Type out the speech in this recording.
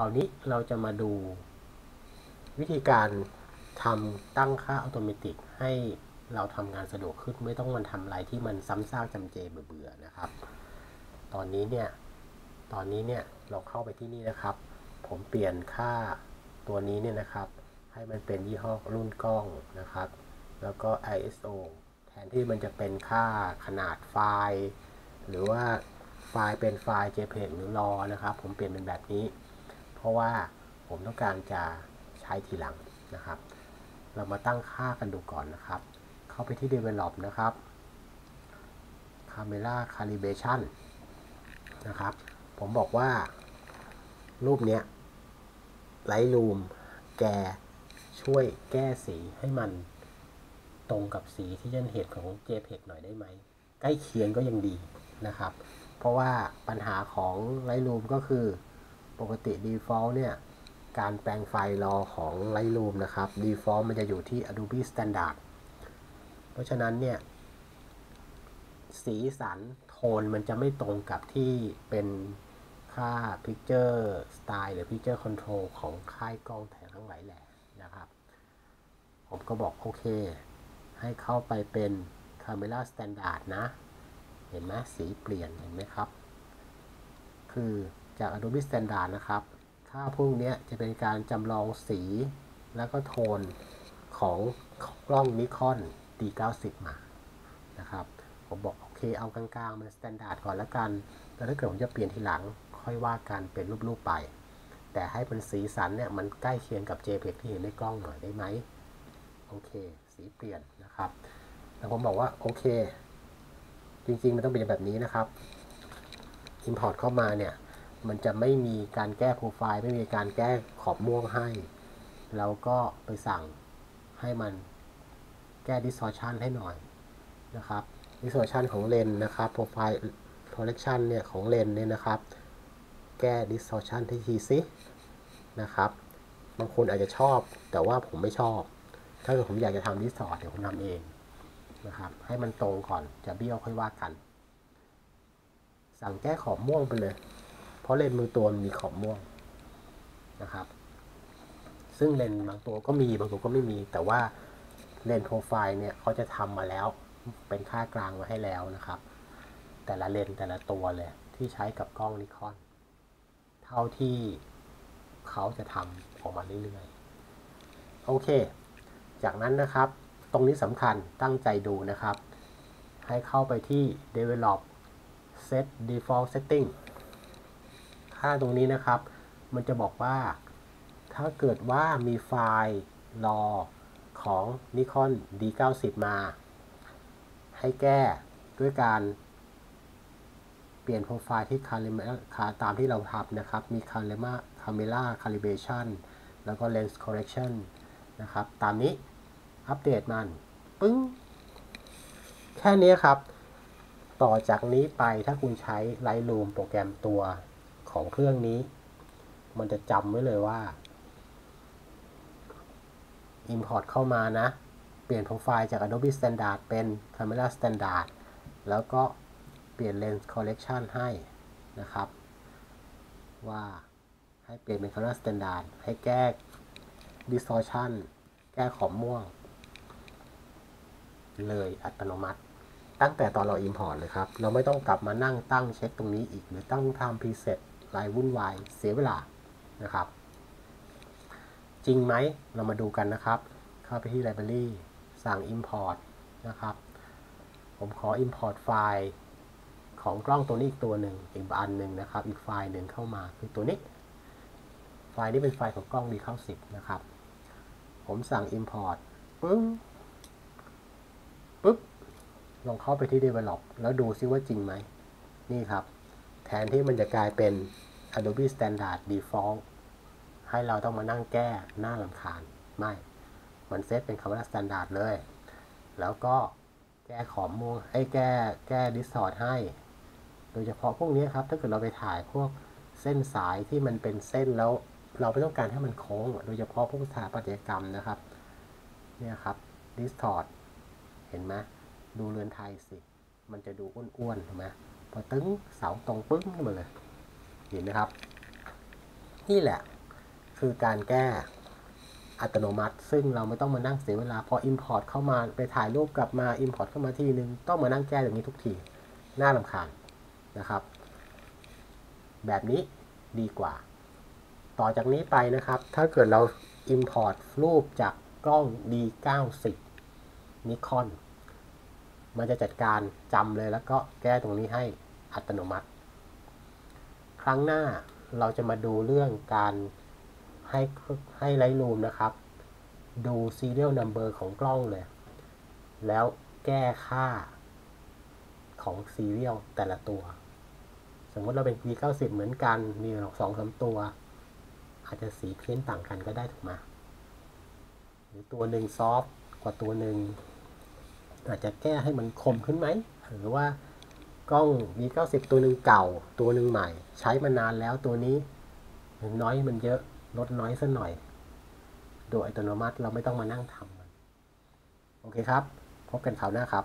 รานี้เราจะมาดู วิธีการทำตั้งค่าอัตโนมัติให้เราทำงานสะดวกขึ้นไม่ต้องมันทำอะไรที่มันซ้ำซากจำเจเบื่อๆนะครับ ตอนนี้เนี่ย ตอนนี้เนี่ยเราเข้าไปที่นี่นะครับ ผมเปลี่ยนค่าตัวนี้เนี่ยนะครับ ให้มันเป็นยี่ห้อรุ่นกล้องนะครับ แล้วก็ ISO แทนที่มันจะเป็นค่าขนาดไฟล์ หรือว่าไฟล์เป็นไฟล์ JPEG หรือ RAW นะครับ ผมเปลี่ยนเป็นแบบนี้ เพราะว่าผมต้องการจะใช้ทีหลังนะครับ เรามาตั้งค่ากันดูก่อนนะครับ เข้าไปที่ develop นะครับ camera calibration นะครับ ผมบอกว่า รูปเนี้ย Lightroom แกช่วยแก้สีให้มันตรงกับสีที่ยันเหตุของ JPEG หน่อยได้ไหม ใกล้เคียงก็ยังดีนะครับ เพราะว่าปัญหาของ Lightroom ก็คือ ปกติ default เนี่ย การแปลงไฟล์รอของ Lightroom นะครับ default มันจะอยู่ที่ Adobe Standard เพราะฉะนั้นเนี่ย สีสันโทนมันจะไม่ตรงกับที่เป็นค่า Picture Style หรือ Picture Control ของค่ายกล้องแถทั้งหลายแหล่นะครับ ผมก็บอกโอเค ให้เข้าไปเป็น Camera Standard นะ เห็นไหมสีเปลี่ยนเห็นไหมครับ คือ จาก Adobe Standard นะครับ ค่าพวกนี้จะเป็นการจำลองสีแล้วก็โทนของกล้อง Nikon D90 มานะครับ ผมบอกโอเคเอากลางๆมัน standard ก่อนแล้วกัน แล้วถ้าเกิดผมจะเปลี่ยนทีหลังค่อยว่ากันเป็นรูปๆไป แต่ให้เป็นสีสันเนี่ยมันใกล้เคียงกับ JPEG ที่เห็นในกล้องหน่อยได้ไหมโอเค สีเปลี่ยนนะครับ แล้วผมบอกว่าโอเค จริงๆ มันต้องเป็นแบบนี้นะครับ Import เข้ามาเนี่ย มันจะไม่มีการแก้โปรไฟล์ไม่มีการแก้ขอบม่วงให้เราก็ไปสั่งให้มันแก้ distortion ให้หน่อยนะครับ distortion ของเลนนะครับ profile correction เนี่ยของเลนเนี่ยนะครับ แก้ distortion ที่ทีซินะครับบางคนอาจจะชอบ แต่ว่าผมไม่ชอบ ถ้าเกิดผมอยากจะทำ distort เดี๋ยวผมทำเองนะครับให้มันตรงก่อนจะเบี้ยวค่อยว่ากัน สั่งแก้ขอบม่วงไปเลย ราะเลนส์มือตัวมันมีขอบม่วงนะครับ ซึ่งเลนส์บางตัวก็มีบางตัวก็ไม่มี แต่ว่าเลนส์โปรไฟล์เนี่ยเขาจะทำมาแล้ว เป็นค่ากลางมาให้แล้วนะครับ แต่ละเลนส์แต่ละตัวเลยที่ใช้กับกล้องนิคอนเท่าที่เขาจะทำออกมาเรื่อยๆ โอเค จากนั้นนะครับ ตรงนี้สำคัญตั้งใจดูนะครับ ให้เข้าไปที่ develop set default setting ค่าตรงนี้นะครับ มันจะบอกว่า ถ้าเกิดว่ามีไฟล์รอของ Nikon D90 มา ให้แก้ด้วยการเปลี่ยนโปรไฟล์ที่ Camera ตามที่เราทำนะครับ มี Camera Camera Calibration แล้วก็ Lens Correction นะครับ ตามนี้อัปเดตมัน ปึ้ง แค่นี้ครับ ต่อจากนี้ไปถ้าคุณใช้ Lightroom โปรแกรมตัว ของเครื่องนี้ มันจะจำไว้เลยว่า Import เข้ามานะ เปลี่ยนโปรไฟล์จาก Adobe Standard เป็น Camera Standard แล้วก็เปลี่ยน Lens Correction ให้นะครับ ว่าให้เปลี่ยนเป็น Camera Standard ให้แก้ Distortion แก้ขอบม่วง เลยอัตโนมัติ ตั้งแต่ตอนเรา Import เลยครับ เราไม่ต้องกลับมานั่งตั้งเช็คตรงนี้อีก หรือตั้งทำ preset ลายวุ่นวายเสียเวลานะครับ จริงไหมเรามาดูกันนะครับ เข้าไปที่ Library สั่ง Import นะครับ ผมขอ Import ไฟล์ของกล้องตัวนี้อีกตัวหนึ่งอีกอันหนึ่งนะครับ อีกไฟล์หนึ่งเข้ามาคือตัวนี้ ไฟล์นี้เป็นไฟล์ของกล้องดีเข้า10นะครับ ผมสั่ง Import ปึ้งปุ๊บลองเข้าไปที่ Develop แล้วดูซิว่าจริงไหม นี่ครับ แทนที่มันจะกลายเป็น Adobe Standard Default ให้เราต้องมานั่งแก้หน้าลำคาญ ไม่ มันเซตเป็นคำว่า Standard เลย แล้วก็แก้ขอบม่วงให้แก้แก้ Distort ให้ โดยเฉพาะพวกนี้ครับ ถ้าเกิดเราไปถ่ายพวกเส้นสายที่มันเป็นเส้นแล้ว เราไม่ต้องการให้มันโค้ง โดยเฉพาะพวกสถาปัตยกรรมนะครับ เนี่ยครับ Distort เห็นไหมดูเรือนไทยสิ มันจะดูอ้วนๆถูกไหม พอตึ้งเสาตรงปึ้งขึ้นมาเลยเห็นไหมครับ นี่แหละ คือการแก้อัตโนมัติ ซึ่งเราไม่ต้องมานั่งเสียเวลา พอ Import เข้ามาไปถ่ายรูปกลับมา Import เข้ามาทีนึง ต้องมานั่งแก้อย่างนี้ทุกที น่าลำคาญนะครับ แบบนี้ดีกว่า ต่อจากนี้ไปนะครับ ถ้าเกิดเรา Import รูปจากกล้อง D90 Nikon มันจะจัดการจำเลยแล้วก็แก้ตรงนี้ให้อัตโนมัติ ครั้งหน้าเราจะมาดูเรื่องการให้ให้ไลท์รูมนะครับ ดู serial number ของกล้องเลย แล้วแก้ค่าของ serial แต่ละตัว สมมติเราเป็น V90 เหมือนกัน มีสองสาตัว อาจจะสีเพี้ยนต่างกันก็ได้ถูกไหมหรือตัวหนึ่งซอฟต์กว่าตัวหนึ่ง อาจจะแก้ให้มันคมขึ้นไหม หรือว่ากล้อง V90 ตัวหนึ่งเก่า ตัวหนึ่งใหม่ ใช้มานานแล้วตัวนี้น้อยมันเยอะลดน้อยสักหน่อย โดยอัตโนมัติเราไม่ต้องมานั่งทำมัน โอเคครับ พบกันคราวหน้าครับ